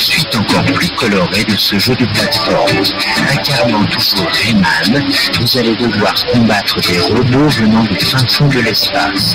Suite encore plus coloré de ce jeu de plateforme. Incarnant toujours Rayman, vous allez devoir combattre des robots venant du fin fond de l'espace.